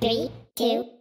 Three, two,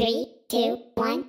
Three, two, one,